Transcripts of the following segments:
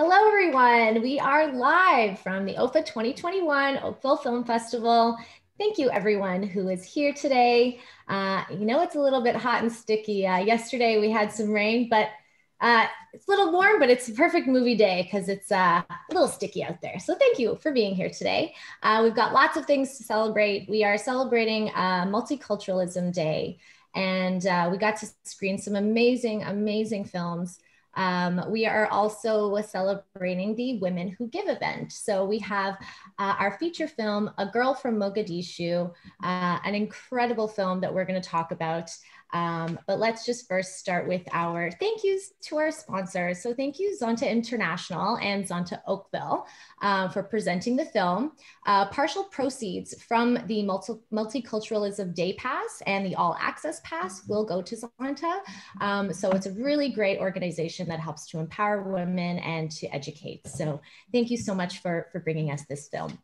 Hello, everyone. We are live from the OFFA 2021 Oakville Film Festival. Thank you, everyone who is here today. Uh, you know, it's a little bit hot and sticky. Uh, yesterday we had some rain, but uh, it's a little warm, but it's a perfect movie day because it's uh, a little sticky out there. So thank you for being here today. Uh, we've got lots of things to celebrate. We are celebrating uh, Multiculturalism Day, and we got to screen some amazing, amazing films. Um, we are also celebrating the Women Who Give event. So we have uh, our feature film, A Girl from Mogadishu, uh, an incredible film that we're going to talk about. Um, but let's just first start with our thank yous to our sponsors. So thank you Zonta International and Zonta Oakville uh, for presenting the film. Uh, partial proceeds from the multi Multiculturalism Day Pass and the All Access Pass will go to Zonta. Um, so it's a really great organization that helps to empower women and to educate. So thank you so much for, for bringing us this film.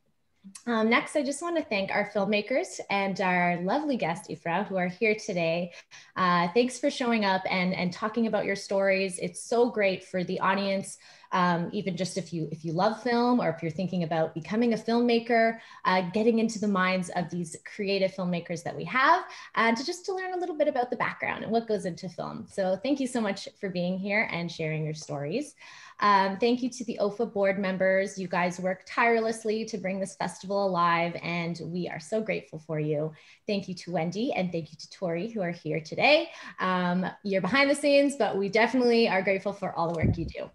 Um, next, I just want to thank our filmmakers and our lovely guest, Ifrah, who are here today. Uh, thanks for showing up and, and talking about your stories. It's so great for the audience, um, even just if you if you love film or if you're thinking about becoming a filmmaker, uh, getting into the minds of these creative filmmakers that we have, and to just to learn a little bit about the background and what goes into film. So thank you so much for being here and sharing your stories. Um, thank you to the OFFA board members. You guys work tirelessly to bring this festival alive, and we are so grateful for you. Thank you to Wendy and thank you to Tori who are here today. Um, you're behind the scenes, but we definitely are grateful for all the work you do.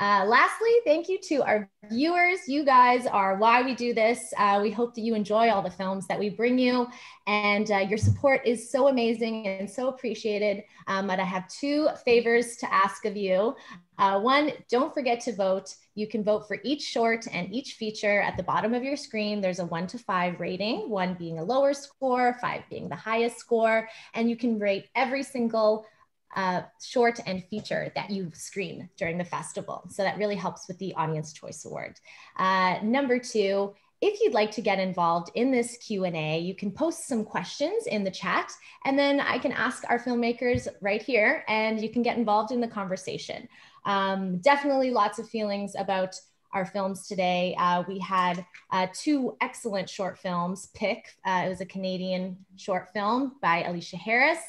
Uh, lastly, thank you to our viewers. You guys are why we do this. Uh, we hope that you enjoy all the films that we bring you, and uh, your support is so amazing and so appreciated. Um, but I have two favors to ask of you. Uh, one, don't forget to vote. You can vote for each short and each feature at the bottom of your screen. There's a one to five rating, one being a lower score, five being the highest score, and you can rate every single uh, short and feature that you screen during the festival. So that really helps with the Audience Choice Award. Uh, number two, if you'd like to get involved in this Q&A, you can post some questions in the chat and then I can ask our filmmakers right here and you can get involved in the conversation. Um, definitely lots of feelings about our films today. Uh, we had uh, two excellent short films pick. Uh, it was a Canadian short film by Alicia Harris.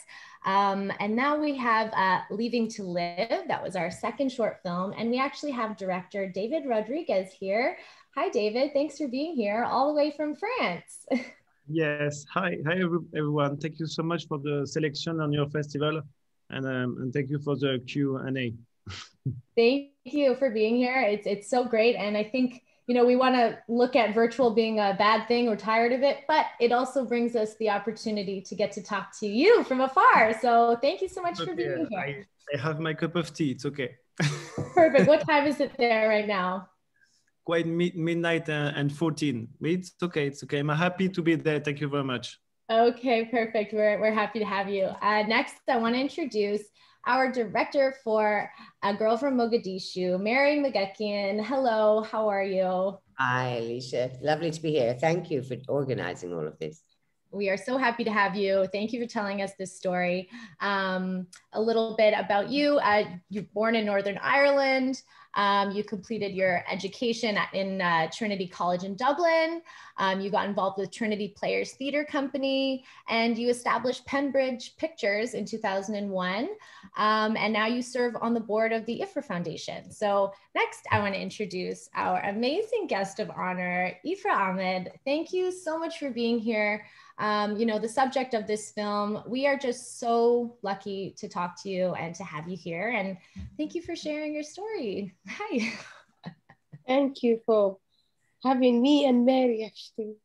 Um, and now we have uh, Leaving to Live. That was our second short film. And we actually have director David Rodrigues here. Hi, David. Thanks for being here all the way from France. yes. Hi. Hi, everyone. Thank you so much for the selection on your festival. And, um, and thank you for the Q&A. thank you for being here. It's, it's so great. And I think you know, we want to look at virtual being a bad thing or tired of it, but it also brings us the opportunity to get to talk to you from afar. So thank you so much okay. for being here. I, I have my cup of tea. It's okay. Perfect. What time is it there right now? Quite mid- midnight uh, and 14. It's okay. It's okay. I'm happy to be there. Thank you very much. Okay, perfect. We're, we're happy to have you. Uh, next, I want to introduce our director for A Girl from Mogadishu, Mary McGuckian. Hello, how are you? Hi, Alicia. Lovely to be here. Thank you for organizing all of this. We are so happy to have you. Thank you for telling us this story. Um, a little bit about you. Uh, you're born in Northern Ireland. Um, you completed your education in uh, Trinity College in Dublin. Um, you got involved with Trinity Players Theatre Company, and you established Pembridge Pictures in 2001. Um, and now you serve on the board of the Ifrah Foundation. So next, I want to introduce our amazing guest of honor, Ifrah Ahmed. Thank you so much for being here um, you know, the subject of this film. We are just so lucky to talk to you and to have you here. And thank you for sharing your story. Hi. Thank you for having me and Mary actually.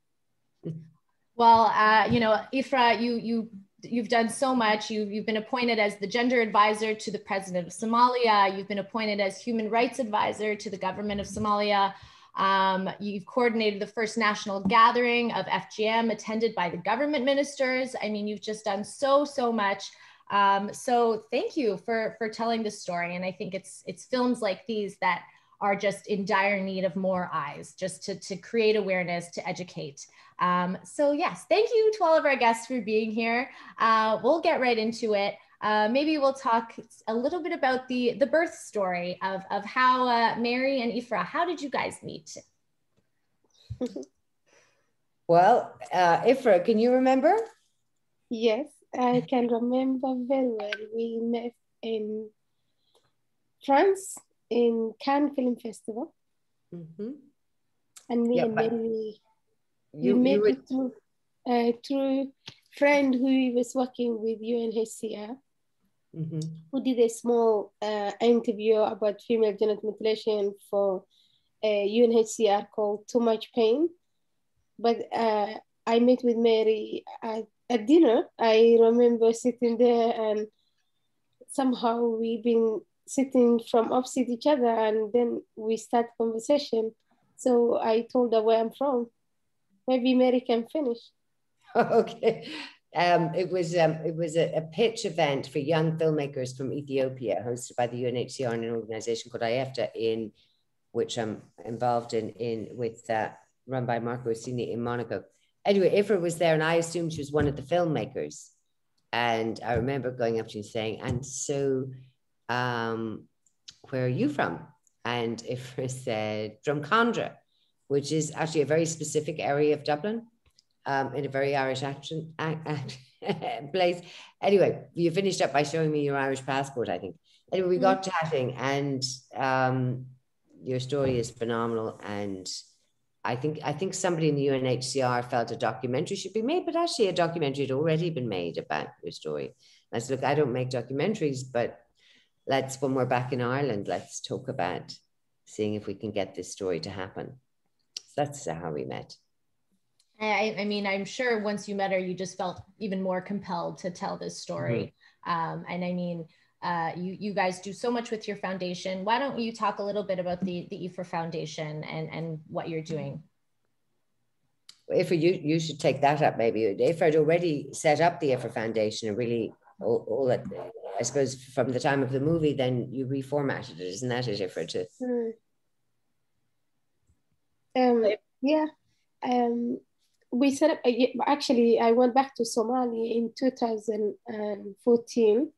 Well, uh, you know, Ifrah, you you you've done so much. You, you've been appointed as the gender advisor to the president of Somalia. You've been appointed as human rights advisor to the government of Somalia. Um, you've coordinated the first national gathering of FGM attended by the government ministers. I mean, you've just done so, so much. Um, so thank you for, for telling this story. And I think it's, it's films like these that are just in dire need of more eyes, just to, to create awareness, to educate. Um, so yes, thank you to all of our guests for being here. Uh, we'll get right into it. Uh, maybe we'll talk a little bit about the the birth story of of how uh, Mary and Ifrah. How did you guys meet? well, uh, Ifrah, can you remember? Yes, I can remember very well. We met in France in Cannes Film Festival. Mm-hmm. And me yeah, and Mary, you, we met you through, uh, through friend who was working with UNHCR, mm-hmm. who did a small uh, interview about female genital mutilation for uh, UNHCR called Too Much Pain. But uh, I met with Mary at, at dinner. I remember sitting there and somehow we've been sitting from opposite each other and then we start conversation. So I told her where I'm from. Maybe Mary can finish. okay. Um, it was um, it was a, a, pitch event for young filmmakers from Ethiopia, hosted by the UNHCR and an organization called IEFTA, in which I'm involved in in with uh, run by Marco Orsini in Monaco. Anyway, Ifrah was there, and I assumed she was one of the filmmakers. And I remember going up to her and saying, "And so, um, where are you from?" And Ifrah said, "From Condra, which is actually a very specific area of Dublin." Um, in a very Irish action, act, place. Anyway, you finished up by showing me your Irish passport, I think. Anyway, we got mm-hmm. chatting, and um, your story is phenomenal. And I think I think somebody in the UNHCR felt a documentary should be made, but actually a documentary had already been made about your story. I said, look, I don't make documentaries, but let's when we're back in Ireland, let's talk about seeing if we can get this story to happen. So that's how we met. I, I, mean, I'm sure once you met her, you just felt even more compelled to tell this story. Mm-hmm. Um, and I mean, uh, you you guys do so much with your foundation. Why don't you talk a little bit about the the Ifrah Foundation and and what you're doing? Ifrah, you you should take that up. Maybe Ifrah had already set up the Ifrah Foundation and really all, all that. I suppose from the time of the movie, then you reformatted it, isn't that it, Ifrah? To... Um, yeah. Um, we set up, actually, I went back to Somalia in 2014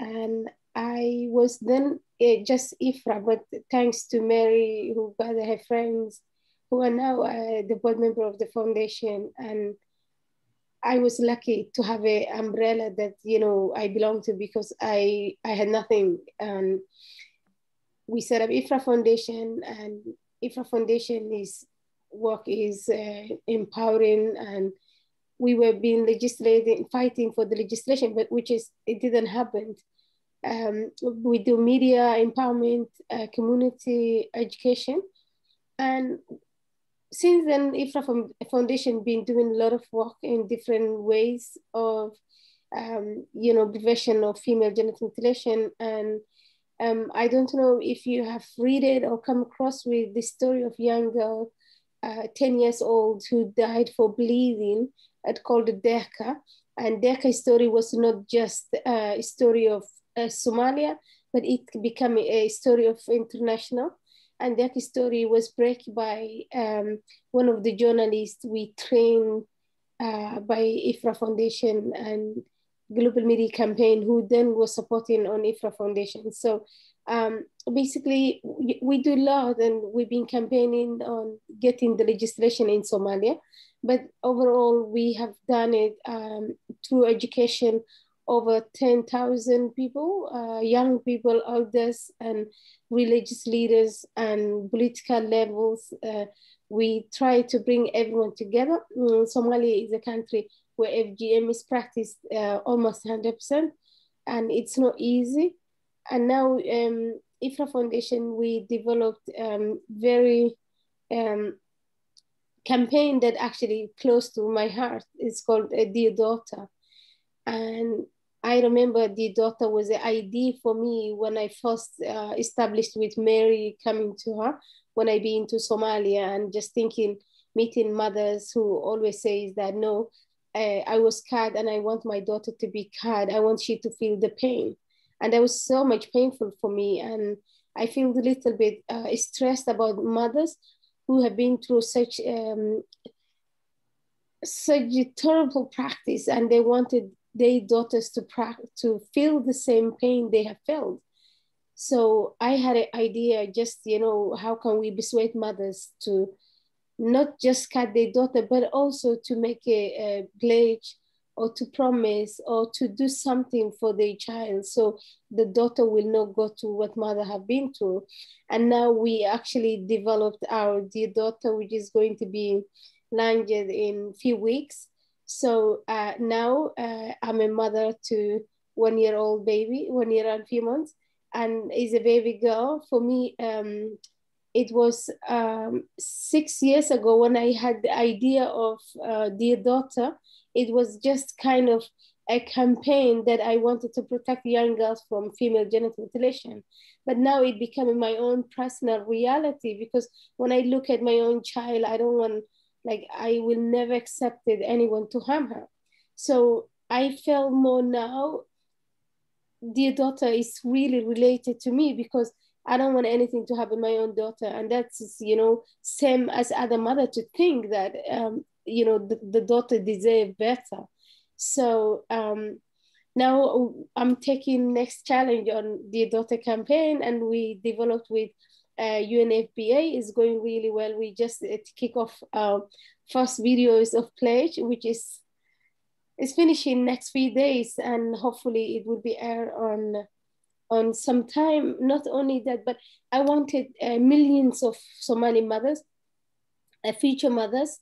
and I was then uh, just Ifrah, but thanks to Mary, who gathered her friends, who are now uh, the board member of the foundation. And I was lucky to have an umbrella that, you know, I belong to because I, I had nothing. And we set up Ifrah Foundation and Ifrah Foundation is work is uh, empowering and we were being legislating, fighting for the legislation, but which is, it didn't happen. Um, we do media empowerment, uh, community education. And since then, Ifrah Foundation been doing a lot of work in different ways of, um, you know, prevention of female genital mutilation. And um, I don't know if you have read it or come across with the story of young girl uh, 10 years old who died for bleeding at called Deka. And Deka's story was not just a story of uh, Somalia, but it became a story of international. And Deka's story was break by um, one of the journalists we trained uh, by Ifrah Foundation and Global Media Campaign, who then was supporting on Ifrah Foundation. So um, basically we, do a lot and we've been campaigning on getting the legislation in Somalia. But overall, we have done it um, through education over 10,000 people, uh, young people, elders, and religious leaders and political levels. Uh, we try to bring everyone together. Mm, Somalia is a country where FGM is practiced uh, almost 100%, and it's not easy and now um, Ifrah Foundation, we developed um, very um, campaign that actually close to my heart. It's called uh, Dear Daughter. And I remember Dear Daughter was the idea for me when I first uh, established with Mary coming to her, when I been to Somalia and just thinking, meeting mothers who always says that, no, uh, I was scared and I want my daughter to be scared. I want she to feel the pain and that was so much painful for me and i feel a little bit uh, stressed about mothers who have been through such um, such a terrible practice and they wanted their daughters to pra- to feel the same pain they have felt. So I had an idea, just you know, how can we persuade mothers to not just cut their daughter, but also to make a, a pledge or to promise or to do something for their child so the daughter will not go to what mother have been through and now we actually developed our dear daughter which is going to be launched in few weeks. So uh, now uh, i'm a mother to one year old baby one year and few months and is a baby girl. For me um, it was um, six years ago when I had the idea of uh, Dear Daughter. It was just kind of a campaign that I wanted to protect young girls from female genital mutilation. But now it became my own personal reality because when I look at my own child, I don't want, like, I will never accepted anyone to harm her. So I feel more now, Dear Daughter is really related to me because I don't want anything to happen to my own daughter. And that's, you know, same as other mother to think that, um, you know, the, the daughter deserve better. So um, now I'm taking next challenge on the daughter campaign and we developed with uh, UNFPA is going really well. We just uh, kick off our first videos of pledge, which is is finishing next few days and hopefully it will be aired on on some time. Not only that, but I wanted uh, millions of Somali mothers, uh, future mothers,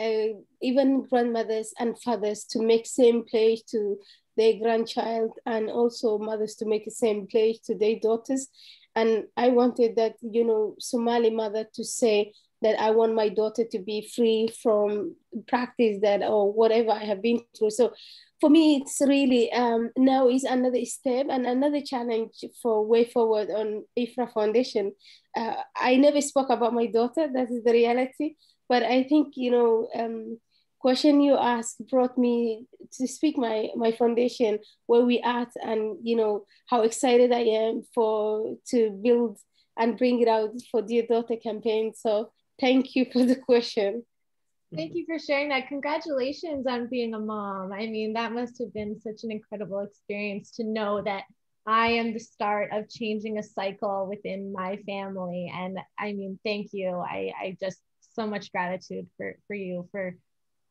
uh, even grandmothers and fathers to make same pledge to their grandchild and also mothers to make the same pledge to their daughters. And I wanted that, you know, Somali mother to say that I want my daughter to be free from practice that or whatever I have been through. So for me, it's really um, now is another step and another challenge for way forward on Ifrah Foundation. Uh, I never spoke about my daughter. That is the reality. But I think you know, um, question you asked brought me to speak my my foundation where we at and you know how excited I am for to build and bring it out for Dear Daughter campaign. So thank you for the question. Thank you for sharing that. Congratulations on being a mom. I mean, that must have been such an incredible experience to know that I am the start of changing a cycle within my family. And I mean, thank you. I, I just so much gratitude for, for you for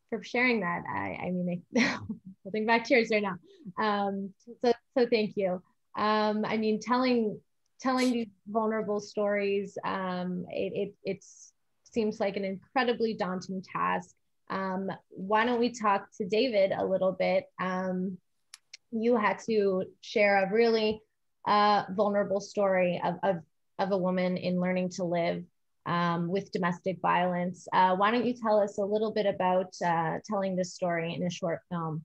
for sharing that. I, I mean, I, holding back tears right now. Um, so, so thank you. Um, I mean, telling telling these vulnerable stories, um, it, it, it's seems like an incredibly daunting task. Um, why don't we talk to David a little bit? Um, you had to share a really uh, vulnerable story of, of, of, a woman in learning to live um, with domestic violence. Uh, why don't you tell us a little bit about uh, telling this story in a short film?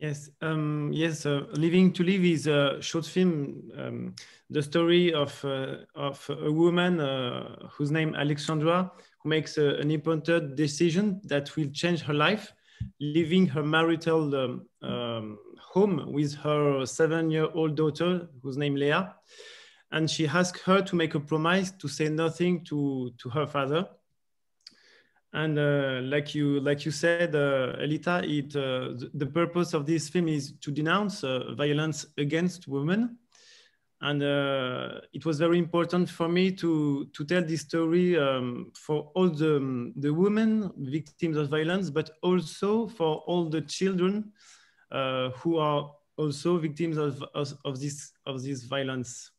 Yes, um, yes. Uh, Leaving to Live is a short film. Um, the story of uh, of a woman uh, whose name Alexandra, who makes a, an important decision that will change her life, leaving her marital um, um home with her seven-year-old daughter, whose name Leah, and she asks her to make a promise to say nothing to to her father and uh, like you like you said, uh, Alita, it uh, the, purpose of this film is to denounce uh, violence against women, and uh, it was very important for me to to tell this story um, for all the the women victims of violence, but also for all the children uh, who are also victims of, of, of this of this violence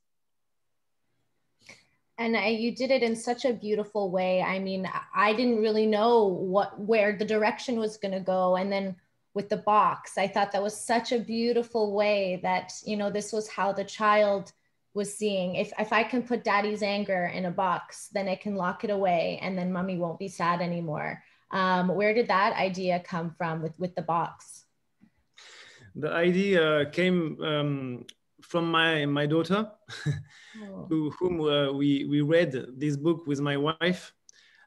and I, you did it in such a beautiful way. I mean i didn't really know what where the direction was going to go. And then with the box i thought that was such a beautiful way that you know this was how the child was seeing. If, if i can put daddy's anger in a box then i can lock it away and then mommy won't be sad anymore. Um, where did that idea come from with with the box? The idea came um, from my my daughter, oh. to whom uh, we we read this book with my wife,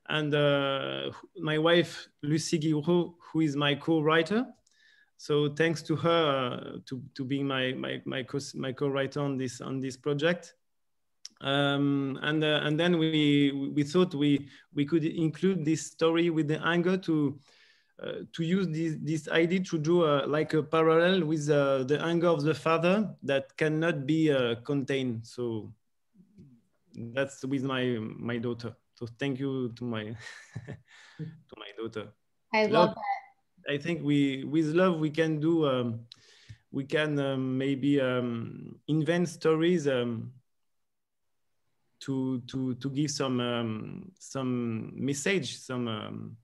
and uh, my wife Lucie Guiraud, who is my co-writer. So thanks to her uh, to to being my my my co my co-writer on this on this project. Um, and uh, and then we we thought we we could include this story with the anger to to use this, this idea to draw like a parallel with uh, the anger of the father that cannot be uh, contained. So that's with my my daughter. So thank you to my to my daughter. I love, love that. I think we with love we can do um, we can um, maybe um, invent stories um, to to to give some um, some message some um,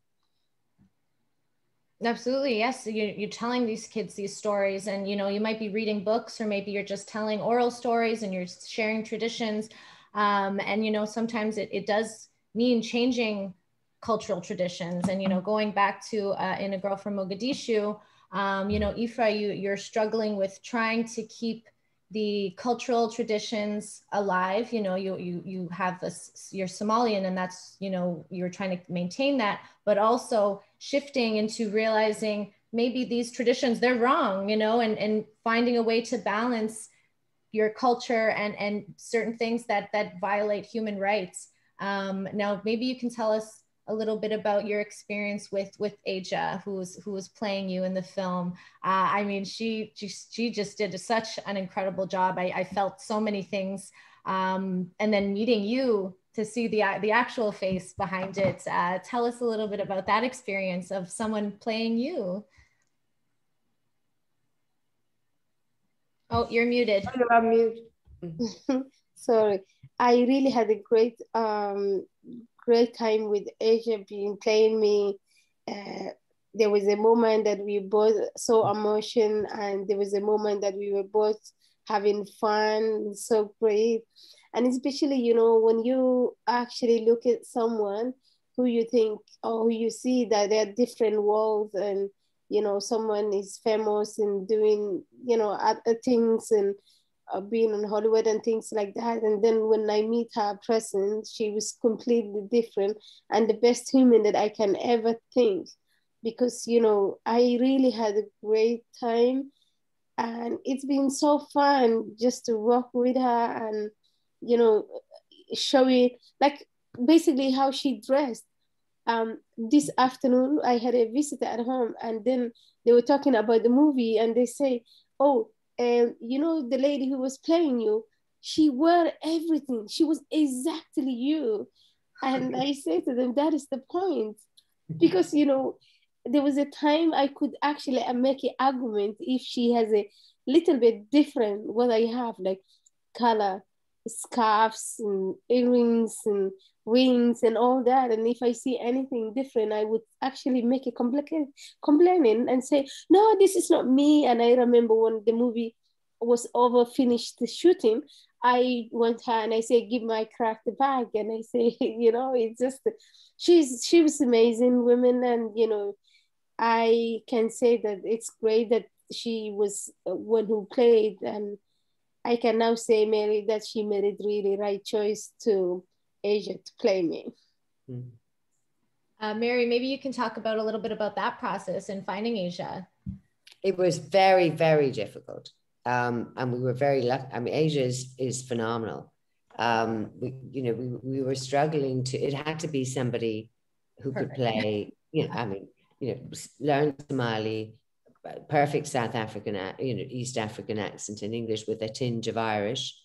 Absolutely. Yes. You, you're telling these kids these stories and, you know, you might be reading books or maybe you're just telling oral stories and you're sharing traditions. Um, and, you know, sometimes it, it does mean changing cultural traditions and, you know, going back to uh, in a girl from Mogadishu, um, you know, Ifrah, you, you're struggling with trying to keep the cultural traditions alive you know you you you have this you're somalian and that's you know you're trying to maintain that but also shifting into realizing maybe these traditions they're wrong you know and and finding a way to balance your culture and and certain things that that violate human rights um, now maybe you can tell us a little bit about your experience with with Aja, who was who was playing you in the film. Uh, I mean, she, she she just did such an incredible job. I, I felt so many things, um, and then meeting you to see the the actual face behind it. Uh, tell us a little bit about that experience of someone playing you. Oh, you're muted. I'm mute. Sorry, I really had a great um, great time with Aja being playing me. Uh, there was a moment that we both saw emotion, and there was a moment that we were both having fun. So great, and especially you know when you actually look at someone who you think or who you see that they're different worlds and you know someone is famous and doing you know other things and uh, being in Hollywood and things like that. And then when I meet her present, she was completely different and the best human that I can ever think. Because, you know, I really had a great time and it's been so fun just to work with her and, you know, showing like basically how she dressed. Um, this afternoon, I had a visitor at home and then they were talking about the movie and they say, oh, and you know the lady who was playing you she wore everything. She was exactly you. And i say to them that is the point. Because you know there was a time i could actually make an argument if she has a little bit different what i have like color scarves and earrings and rings and all that. And if I see anything different, I would actually make a complaint, complaining and say, no, this is not me. And I remember when the movie was over, finished the shooting, I went her and I say, give my crack the bag. And I say, you know, it's just, she's, she was amazing woman. And, you know, I can say that it's great that she was uh, one who played and I can now say, Mary, that she made it really right choice to Aja to play me. Mm. Uh, Mary, maybe you can talk about a little bit about that process and finding Aja. It was very, very difficult. Um, and we were very lucky. I mean, Aja is, is phenomenal. Um, we, you know, we, we were struggling to, it had to be somebody who Perfect. could play, you know, I mean, you know, learn Somali, perfect South African, you know, East African accent in English with a tinge of Irish.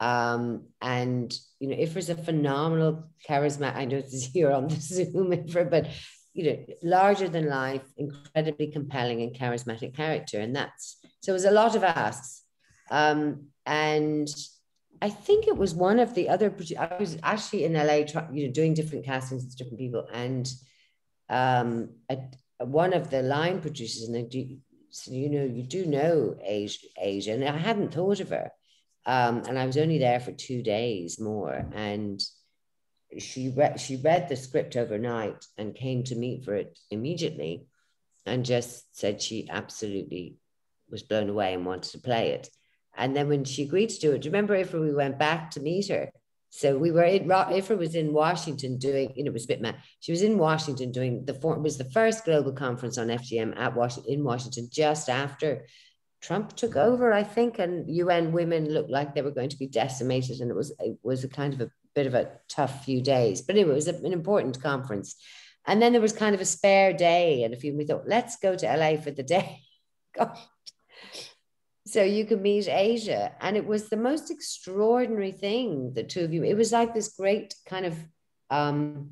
Um, and you know, Ifrah's a phenomenal charisma. I know this here on the Zoom, Ifrah, but you know, larger than life, incredibly compelling and charismatic character. And that's so it was a lot of asks. Um, and I think it was one of the other. I was actually in LA, you know, doing different castings with different people, and um, a, one of the line producers, and I do, you know, you do know Aja, and I hadn't thought of her. Um, and I was only there for two days more. And she read she read the script overnight and came to meet for it immediately and just said she absolutely was blown away and wanted to play it. And then when she agreed to do it, do you remember if we went back to meet her? So we were in Ifrah was in Washington doing, you know, it was a bit mad. She was in Washington doing the it was the first global conference on FGM at Washington in Washington just after Trump took over, I think, and UN women looked like they were going to be decimated, and it was it was a kind of a bit of a tough few days. But anyway, it was an important conference, And then there was kind of a spare day, and a few we thought, let's go to LA for the day. so you could meet Aja. And it was the most extraordinary thing, the two of you. It was like this great kind of um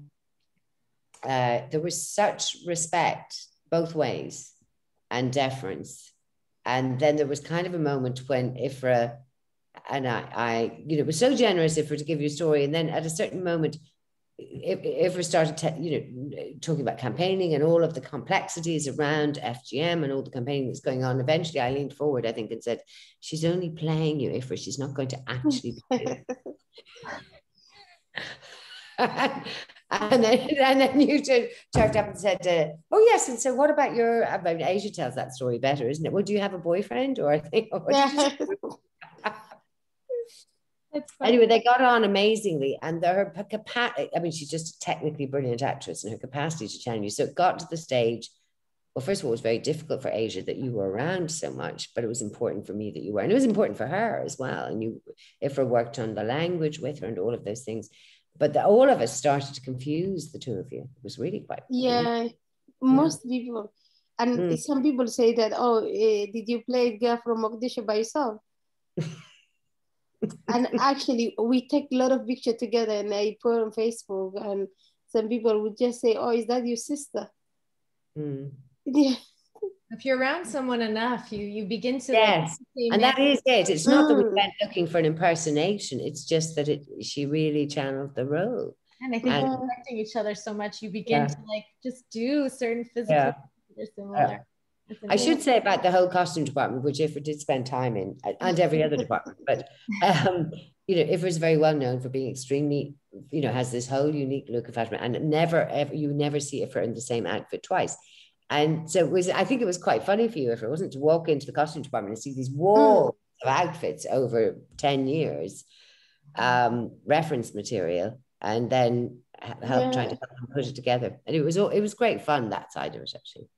uh, there was such respect both ways and deference. And then there was kind of a moment when Ifrah and I, I you know, was so generous Ifrah to give you a story. And then at a certain moment, if we started, te- you know, talking about campaigning and all of the complexities around FGM and all the campaigning that's going on, eventually I leaned forward, I think, and said, "She's only playing you, Ifrah. She's not going to actually." and then and then you turned up and said, uh, "Oh yes." And so, what about your? I mean, Aja tells that story better, isn't it? Well, do you have a boyfriend or? or yeah. Anyway, they got on amazingly, and her capacity. I mean, she's just a technically brilliant actress, and her capacity to challenge you. So it got to the stage. Well, first of all, it was very difficult for Aja that you were around so much, but it was important for me that you were, and it was important for her as well. And you, Ifrah worked on the language with her and all of those things, but the, all of us started to confuse the two of you. It was really quite. Yeah, most yeah. people, and mm. some people say that, oh, eh, did you play Girl from Mogadishu by yourself? and actually, we take a lot of pictures together, and I put on Facebook, and some people would just say, "Oh, is that your sister?" Mm. Yeah. If you're around someone enough, you you begin to yes, like, and that is it. It's not mm. that we went looking for an impersonation. It's just that it she really channeled the role. And I think and, respecting each other so much, you begin yeah. to like just do certain physical yeah. similar. Yeah. I should say about the whole costume department, which Ifrah did spend time in, and every other department, but um, you know, Ifrah is very well known for being extremely, you know, has this whole unique look of fashion, and never ever you never see Ifrah in the same outfit twice. And so it was, I think it was quite funny for you, if it wasn't to walk into the costume department and see these walls mm. of outfits over 10 years, um, reference material, and then help yeah. trying to help them put it together. And it was all, it was great fun that side of it actually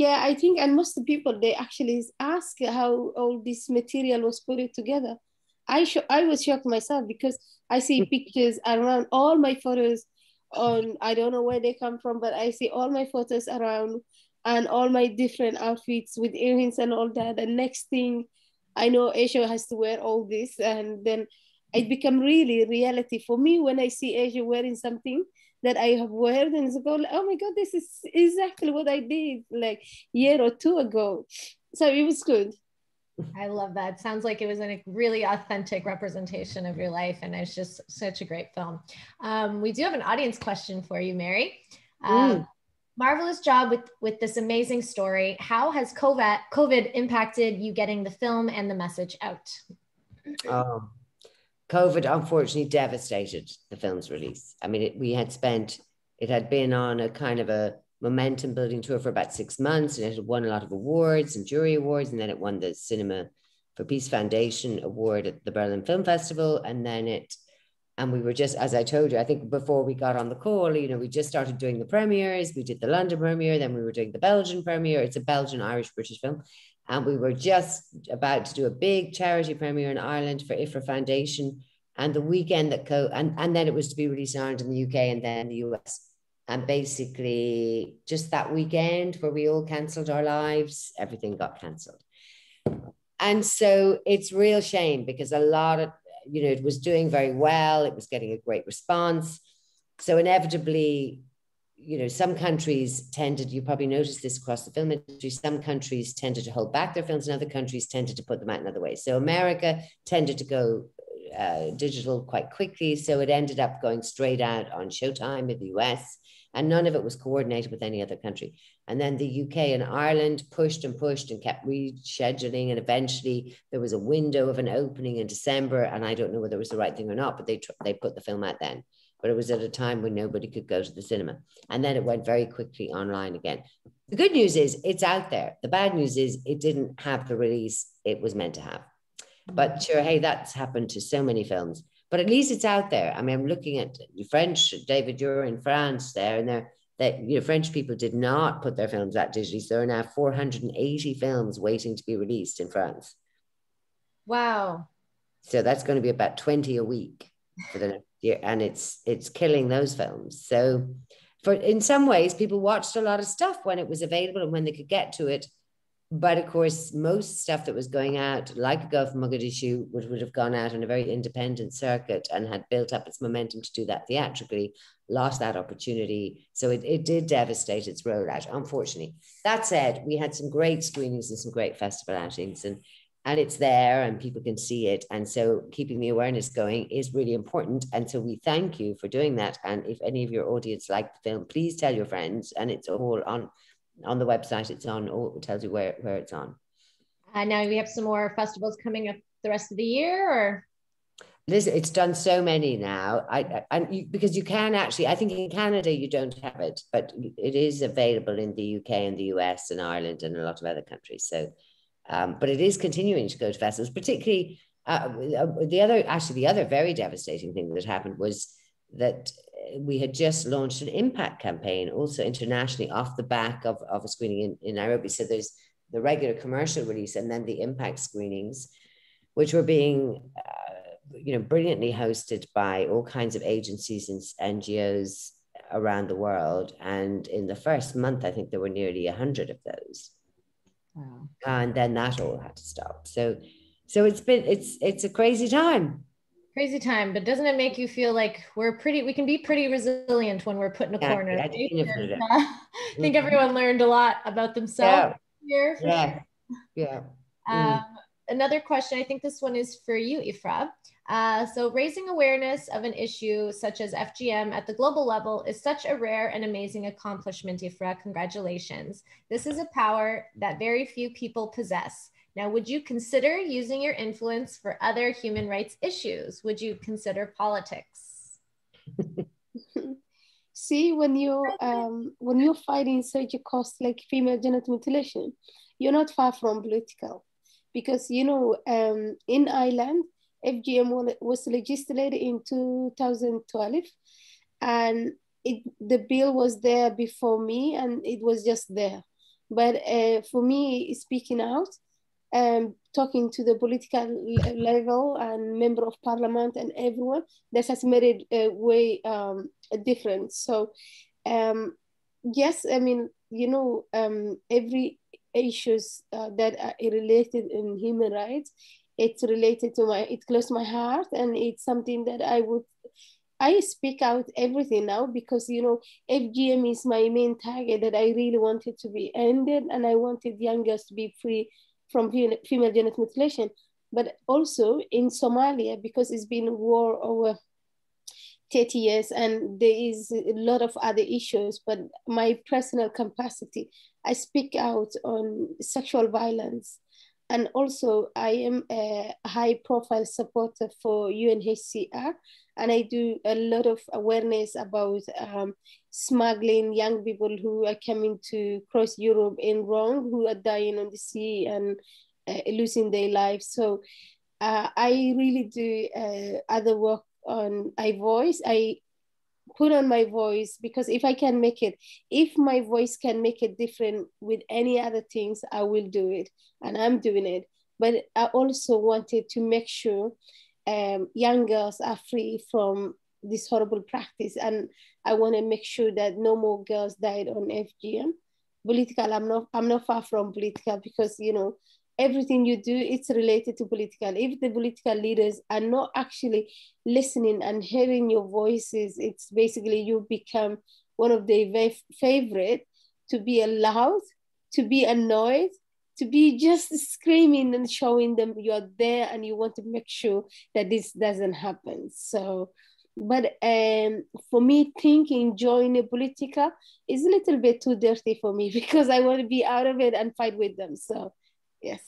yeah i think and most people they actually ask how all this material was put together. I sh- i was shocked myself because i see hmm. pictures around all my photos on i don't know where they come from but i see all my photos around and all my different outfits with earrings and all that. The next thing i know Aja has to wear all this and then it become really reality for me when i see Aja wearing something that I have worn and go, oh my God, this is exactly what I did like year or two ago. So it was good. I love that. Sounds like it was a really authentic representation of your life, and it's just such a great film. Um, we do have an audience question for you, Mary. Um, mm. Marvelous job with with this amazing story. How has COVID COVID impacted you getting the film and the message out? Um, COVID unfortunately devastated the film's release. I mean, it, we had spent, it had been on a kind of a momentum building tour for about six months and it had won a lot of awards and jury awards. And then it won the Cinema for Peace Foundation award at the Berlin Film Festival. And then it, and we were just, as I told you, I think before we got on the call, you know, we just started doing the premieres. We did the London premiere, then we were doing the Belgian premiere. It's a Belgian Irish British film. And we were just about to do a big charity premiere in Ireland for Ifrah Foundation. And the weekend that co and, and then it was to be released in Ireland in the UK and then the US. And basically, just that weekend where we all cancelled our lives, everything got cancelled. And so it's real shame because a lot of, you know, it was doing very well, it was getting a great response. So inevitably, you know, some countries tended, you probably noticed this across the film industry, some countries tended to hold back their films and other countries tended to put them out in other ways. So America tended to go uh, digital quite quickly. So it ended up going straight out on Showtime in the US, and none of it was coordinated with any other country. And then the UK and Ireland pushed and pushed and kept rescheduling. And eventually there was a window of an opening in December. And I don't know whether it was the right thing or not, but they, they put the film out then but it was at a time when nobody could go to the cinema. And then it went very quickly online again. The good news is it's out there. The bad news is it didn't have the release it was meant to have. But mm. sure, hey, that's happened to so many films. But at least it's out there. I mean, I'm looking at French, David, you're in France there, and they're that you know French people did not put their films out digitally. So there are now 480 films waiting to be released in France. Wow. So that's going to be about 20 a week for the next year. And it's it's killing those films. So for in some ways, people watched a lot of stuff when it was available and when they could get to it. But of course, most stuff that was going out, like Gulf Mogadishu, would, would have gone out on a very independent circuit and had built up its momentum to do that theatrically, lost that opportunity. So it, it did devastate its rollout, unfortunately. That said, we had some great screenings and some great festival outings. And and it's there and people can see it. And so keeping the awareness going is really important. And so we thank you for doing that. And if any of your audience like the film, please tell your friends. And it's all on on the website. It's on. Oh, it tells you where where it's on. And now we have some more festivals coming up the rest of the year, or Listen, it's done so many now. I and you, because you can actually, I think in Canada you don't have it, but it is available in the UK and the US and Ireland and a lot of other countries. So um, but it is continuing to go to vessels, particularly uh, the other, actually, the other very devastating thing that happened was that we had just launched an impact campaign also internationally off the back of, of a screening in, in Nairobi. So there's the regular commercial release and then the impact screenings, which were being, uh, you know, brilliantly hosted by all kinds of agencies and NGOs around the world. And in the first month, I think there were nearly 100 of those. Wow. And then that all had to stop. So so it's been it's it's a crazy time. Crazy time, but doesn't it make you feel like we're pretty we can be pretty resilient when we're put in a yeah, corner? I think, and, uh, I think everyone learned a lot about themselves yeah. here. Yeah. Sure. Yeah. Um, mm. Another question, I think this one is for you, Ifrah. Uh, so, raising awareness of an issue such as FGM at the global level is such a rare and amazing accomplishment, Ifrah. Congratulations. This is a power that very few people possess. Now, would you consider using your influence for other human rights issues? Would you consider politics? See, when you um, when you're fighting such a cause like female genital mutilation, you're not far from political, because you know um, in Ireland FGM was legislated in 2012 and it, the bill was there before me and it was just there. But uh, for me, speaking out, um, talking to the political level and member of parliament and everyone, that has made it a way um, a difference. So um, yes, I mean, you know, um, every issues uh, that are related in human rights. It's related to my it close my heart and it's something that i would i speak out everything now because you know fgm is my main target that i really wanted to be ended and i wanted young girls to be free from female genital mutilation. But also in somalia because it's been a war over 30 years and there is a lot of other issues but my personal capacity i speak out on sexual violence and also, I am a high profile supporter for UNHCR, and I do a lot of awareness about um, smuggling young people who are coming to cross Europe in wrong, who are dying on the sea and uh, losing their lives. So uh, I really do uh, other work on I voice. I put on my voice because if I can make it, if my voice can make it different with any other things, I will do it. And I'm doing it. But I also wanted to make sure um, young girls are free from this horrible practice. And I want to make sure that no more girls died on FGM. Political, I'm not, I'm not far from political because, you know, everything you do it's related to political. If the political leaders are not actually listening and hearing your voices it's basically you become one of their favorite to be allowed to be annoyed to be just screaming and showing them you're there and you want to make sure that this doesn't happen. So but um, for me thinking joining a political is a little bit too dirty for me because i want to be out of it and fight with them. So Yes.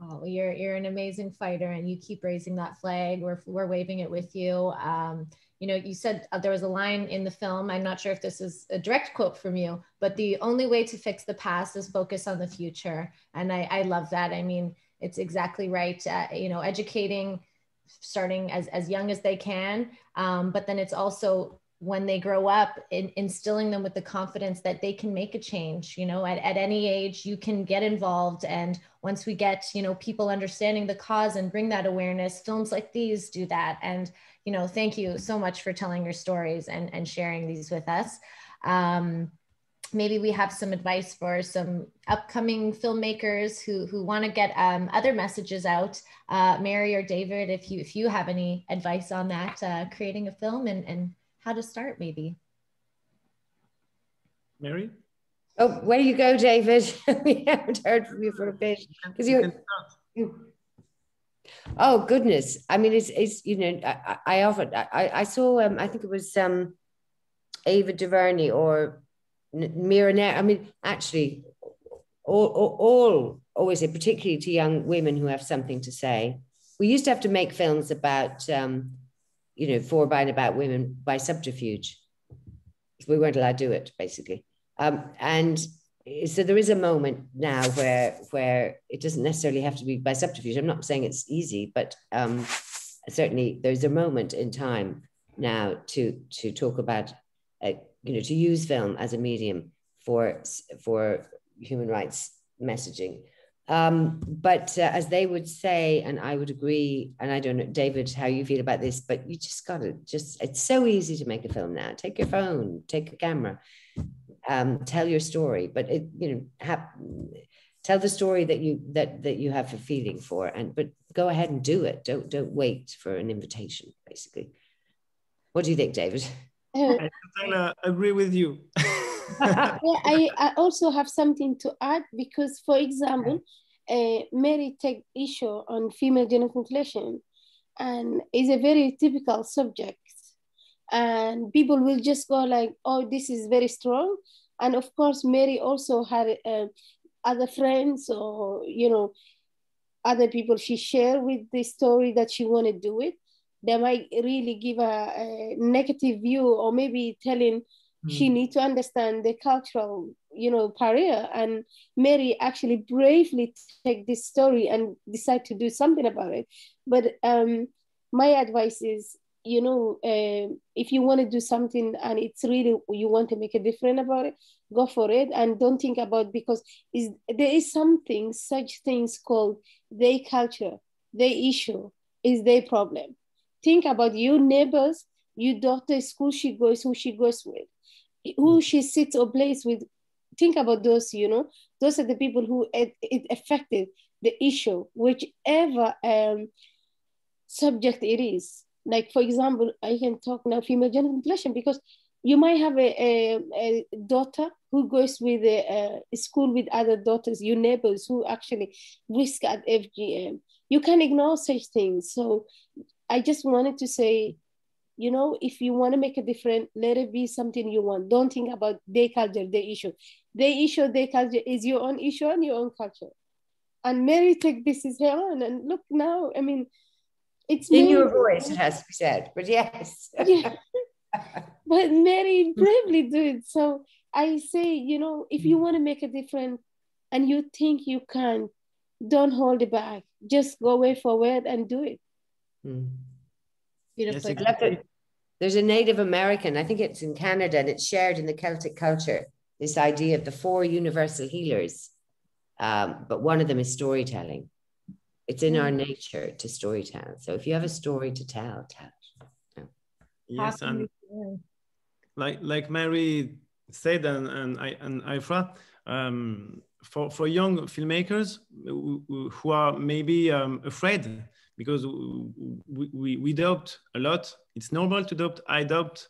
Oh, you're you're an amazing fighter, and you keep raising that flag. We're we're waving it with you. Um, you know, you said uh, there was a line in the film. I'm not sure if this is a direct quote from you, but the only way to fix the past is focus on the future, and I I love that. I mean, it's exactly right. Uh, you know, educating starting as as young as they can, um, but then it's also when they grow up in, instilling them with the confidence that they can make a change you know at, at any age you can get involved and once we get you know people understanding the cause and bring that awareness films like these do that and you know thank you so much for telling your stories and, and sharing these with us Um, maybe we have some advice for some upcoming filmmakers who who want to get um, other messages out. Uh, Mary or David, if you if you have any advice on that, uh, creating a film and and how to start, maybe. Mary. Oh, where you go, David? we haven't heard from you for a bit because you. Oh goodness! I mean, it's it's you know I, I often I I saw um I think it was um Ava DuVernay or Mira I mean, actually, all, all, all always, particularly to young women who have something to say. We used to have to make films about, um, you know, for by and about women by subterfuge. We weren't allowed to do it, basically. Um, and so there is a moment now where where it doesn't necessarily have to be by subterfuge. I'm not saying it's easy, but um, certainly there's a moment in time now to to talk about uh, you know, to use film as a medium for for human rights messaging. Um, but uh, as they would say, and I would agree, and I don't know, David, how you feel about this, but you just got to just, it's so easy to make a film now. Take your phone, take a camera, um, tell your story, but it, you know, have, tell the story that you, that, that you have a feeling for, and, but go ahead and do it. Don't, don't wait for an invitation, basically. What do you think, David? I totally agree with you. yeah, I, I also have something to add because, for example, uh, Mary take issue on female genital mutilation and is a very typical subject. And people will just go like, oh, this is very strong. And of course, Mary also had uh, other friends or, you know, other people she shared with the story that she want to do it they might really give a, a negative view or maybe telling mm. she needs to understand the cultural you know barrier and mary actually bravely take this story and decide to do something about it but um, my advice is you know uh, if you want to do something and it's really you want to make a difference about it go for it and don't think about because is there is something such things called their culture their issue is their problem think about your neighbors, your daughter, school she goes, who she goes with, who mm. she sits or plays with. Think about those, you know, those are the people who it, it affected the issue, whichever um, subject it is. Like, for example, I can talk now female genital mutilation because you might have a, a, a daughter who goes with a, a, school with other daughters, your neighbors who actually risk at FGM. You can ignore such things. So I just wanted to say, you know, if you want to make a difference, let it be something you want. Don't think about their culture, their issue. Their issue, their culture is your own issue and your own culture. And Mary take this is her own. And look now, I mean, it's in Mary. your voice, it has to be said, but yes. yeah. But Mary bravely do it. So I say, you know, if you want to make a difference and you think you can, don't hold it back. Just go way forward and do it. Mm. Beautiful. Yes, There's a Native American, I think it's in Canada, and it's shared in the Celtic culture. This idea of the four universal healers, um, but one of them is storytelling. It's in mm. our nature to storytell. So if you have a story to tell, tell it. Yes, and like like Mary said, and and I and Ifrah, um, for for young filmmakers who, who are maybe um, afraid because we, we, we doubt a lot. It's normal to doubt. I doubt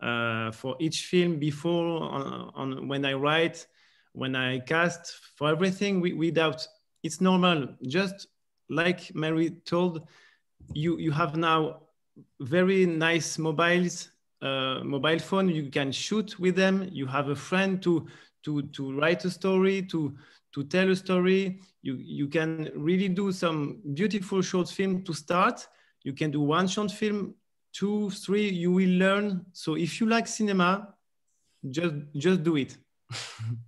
uh, for each film before on, on, when I write, when I cast, for everything we, we doubt. It's normal. Just like Mary told, you you have now very nice mobiles, uh, mobile phone. You can shoot with them. You have a friend to to to write a story to to tell a story. You, you can really do some beautiful short film to start. You can do one short film, two, three, you will learn. So if you like cinema, just, just do it.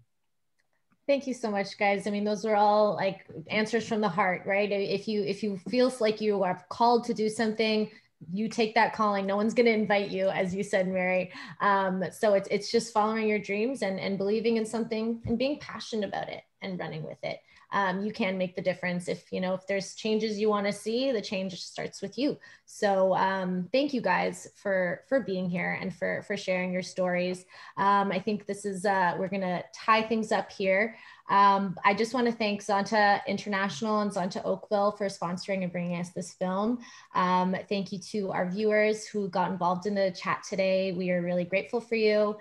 Thank you so much, guys. I mean, those are all like answers from the heart, right? If you if you feel like you are called to do something, you take that calling no one's going to invite you as you said mary um, so it's, it's just following your dreams and, and believing in something and being passionate about it and running with it um, you can make the difference. If you know if there's changes you want to see, the change starts with you. So um, thank you guys for for being here and for for sharing your stories. Um, I think this is uh, we're gonna tie things up here. Um, I just want to thank Zonta International and Zonta Oakville for sponsoring and bringing us this film. Um, thank you to our viewers who got involved in the chat today. We are really grateful for you.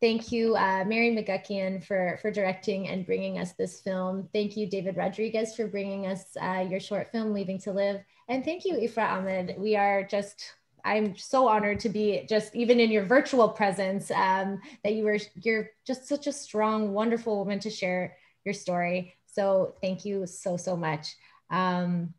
Thank you, uh, Mary McGuckian, for, for directing and bringing us this film. Thank you, David Rodrigues, for bringing us uh, your short film, Leaving to Live. And thank you, Ifrah Ahmed. We are just I'm so honored to be just even in your virtual presence um, that you were you're just such a strong, wonderful woman to share your story. So thank you so, so much. Um,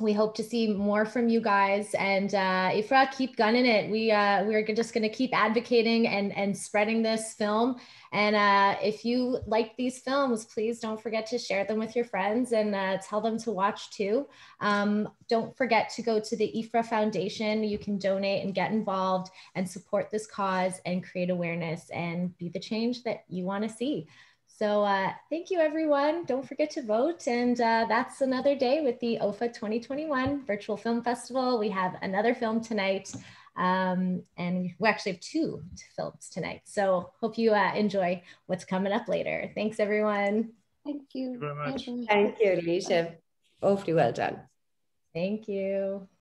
we hope to see more from you guys and uh, Ifrah, keep gunning it. We, uh, we're just gonna keep advocating and, and spreading this film. And uh, if you like these films, please don't forget to share them with your friends and uh, tell them to watch too. Um, don't forget to go to the Ifrah Foundation. You can donate and get involved and support this cause and create awareness and be the change that you wanna see. So uh, thank you, everyone. Don't forget to vote. And uh, that's another day with the OFFA 2021 Virtual Film Festival. We have another film tonight. Um, and we actually have two films tonight. So hope you uh, enjoy what's coming up later. Thanks, everyone. Thank you. Thank you very much. Thank you, Alita. Awfully well done. Thank you.